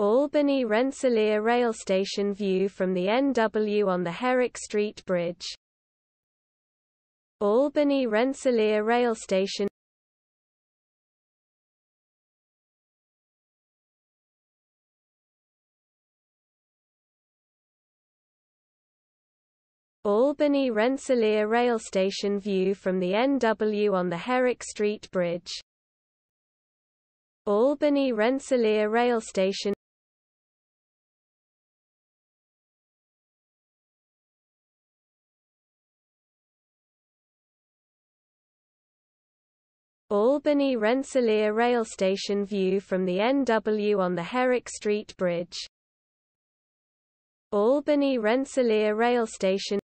Albany Rensselaer Rail Station view from the NW on the Herrick Street Bridge. Albany Rensselaer Rail Station Albany Rensselaer Rail Station view from the NW on the Herrick Street Bridge. Albany Rensselaer Rail Station Albany Rensselaer Rail Station view from the NW on the Herrick Street Bridge. Albany Rensselaer Rail Station